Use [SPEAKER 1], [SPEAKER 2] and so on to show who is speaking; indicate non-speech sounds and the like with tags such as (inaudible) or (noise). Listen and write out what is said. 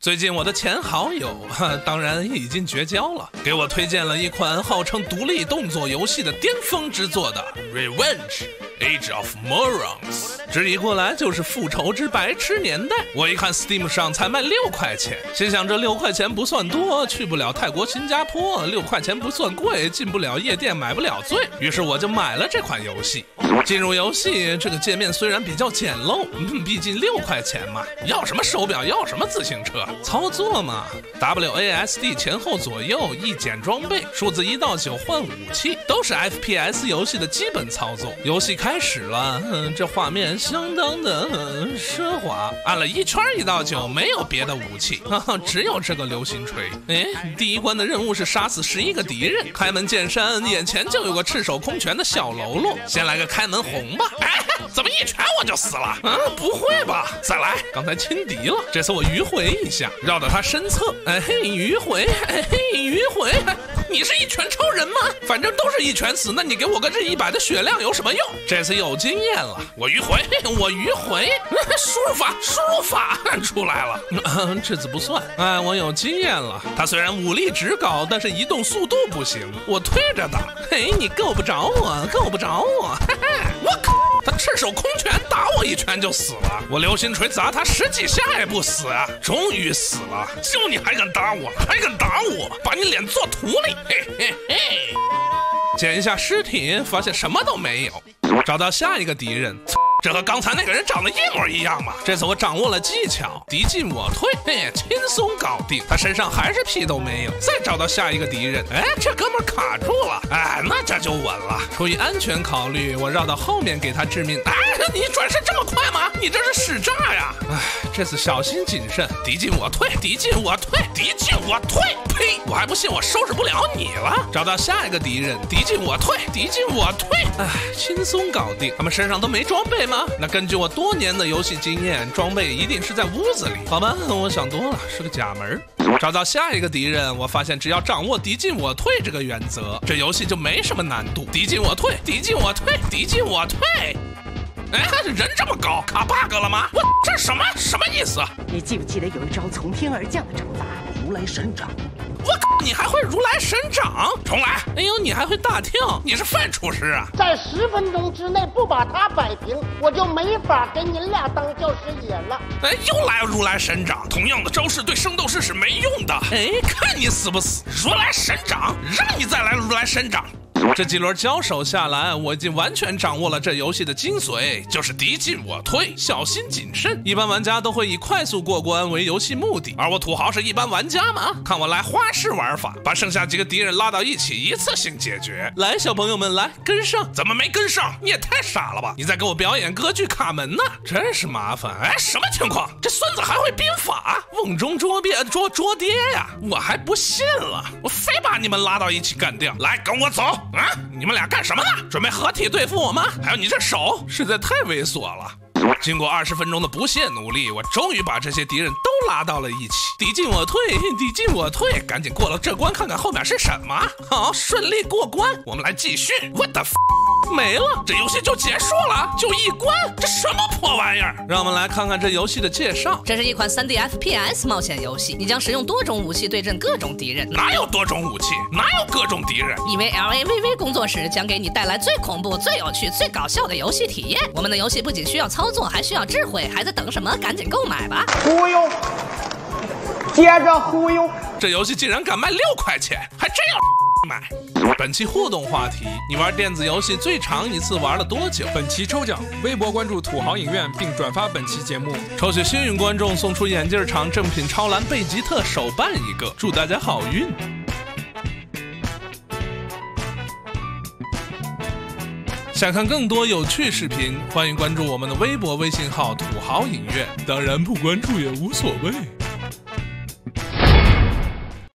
[SPEAKER 1] 最近我的前好友，哈，(laughs) 当然已经绝交了，给我推荐了一款号称独立动作游戏的巅峰之作的《Revenge Age of Morons》。直译过来就是复仇之白痴年代。我一看 Steam 上才卖六块钱，心想这六块钱不算多，去不了泰国、新加坡；六块钱不算贵，进不了夜店，买不了醉。于是我就买了这款游戏。进入游戏，这个界面虽然比较简陋，(laughs) 毕竟六块钱嘛，要什么手表，要什么自行车？操作嘛，W A S D 前后左右一捡装备，数字一到九换武器，都是 F P S 游戏的基本操作。游戏开始了，嗯，(laughs) 这画面。相当的奢华，按了一圈一到九，没有别的武器，(laughs) 只有这个流星锤。哎，第一关的任务是杀死十一个敌人，开门见山，眼前就有个赤手空拳的小喽啰，先来个开门红吧。哎，怎么一拳我就死了？嗯，不会吧？再来，刚才轻敌了，这次我迂回一下，绕到他身侧。哎嘿，迂回，哎嘿，迂回。你是一拳超人吗？反正都是一拳死，那你给我个这一百的血量有什么用？这次有经验了，我迂回，我迂回，输入法，输入法 (laughs) 出来了，嗯这次不算。哎，我有经验了。他虽然武力值高，但是移动速度不行，我推着打。嘿，你够不着我，够不着我。我靠，他赤手空拳打我一拳就死了，我流星锤砸他十几下也不死啊，终于死了。就你还敢打我，还敢打我，把你脸做土里。嘿嘿嘿，捡一下尸体，发现什么都没有。找到下一个敌人。这和刚才那个人长得一模一样嘛？这次我掌握了技巧，敌进我退，嘿，轻松搞定。他身上还是屁都没有。再找到下一个敌人，哎，这哥们卡住了，哎，那这就稳了。出于安全考虑，我绕到后面给他致命。哎，你转身这么快吗？你这是使诈呀！哎，这次小心谨慎，敌进我退，敌进我退，敌进我退。呸！我还不信我收拾不了你了。找到下一个敌人，敌进我退，敌进我退。哎，轻松搞定。他们身上都没装备。吗？那根据我多年的游戏经验，装备一定是在屋子里。好吧，我想多了，是个假门。找到下一个敌人，我发现只要掌握敌进我退这个原则，这游戏就没什么难度。敌进我退，敌进我退，敌进我退。哎，人这么高，卡 bug 了吗？我这什么什么意思？
[SPEAKER 2] 你记不记得有一招从天而降的惩罚？如来神掌。
[SPEAKER 1] 我靠！你还会如来神掌？重来！哎呦，你还会大跳？你是范厨师啊？
[SPEAKER 3] 在十分钟之内不把他摆平，我就没法给你俩当教师爷了。
[SPEAKER 1] 哎，又来如来神掌！同样的招式对圣斗士是没用的。哎，看你死不死！如来神掌，让你再来如来神掌。(laughs) 这几轮交手下来，我已经完全掌握了这游戏的精髓，就是敌进我退，小心谨慎。一般玩家都会以快速过关为游戏目的，而我土豪是一般玩家吗？看我来花式玩法，把剩下几个敌人拉到一起，一次性解决。来，小朋友们，来跟上！怎么没跟上？你也太傻了吧！你在给我表演歌剧卡门呢？真是麻烦！哎，什么情况？这孙子还会兵法？瓮中捉鳖，捉捉鳖呀！我还不信了，我非把你们拉到一起干掉！来，跟我走！啊！你们俩干什么呢？准备合体对付我吗？还有你这手，实在太猥琐了。经过二十分钟的不懈努力，我终于把这些敌人拉到了一起。敌进我退，敌进我退，赶紧过了这关，看看后面是什么。好，顺利过关，我们来继续。What the？没了，这游戏就结束了，就一关，这什么破玩意儿？让我们来看看这游戏的介绍。
[SPEAKER 4] 这是一款 3D FPS 冒险游戏，你将使用多种武器对阵各种敌人。
[SPEAKER 1] 哪有多种武器？哪有各种敌人？
[SPEAKER 4] 因为 LAVV 工作室将给你带来最恐怖、最有趣、最搞笑的游戏体验。我们的游戏不仅需要操作，还需要智慧，还在等什么？赶紧购买吧！
[SPEAKER 3] 忽悠，接着忽悠。
[SPEAKER 1] 这游戏竟然敢卖六块钱，还真有。买。本期互动话题：你玩电子游戏最长一次玩了多久？
[SPEAKER 5] 本期抽奖：微博关注土豪影院并转发本期节目，
[SPEAKER 1] 抽取幸运观众送出眼镜厂正品超蓝贝吉特手办一个，祝大家好运！想看更多有趣视频，欢迎关注我们的微博、微信号“土豪影院”。当然，不关注也无所谓。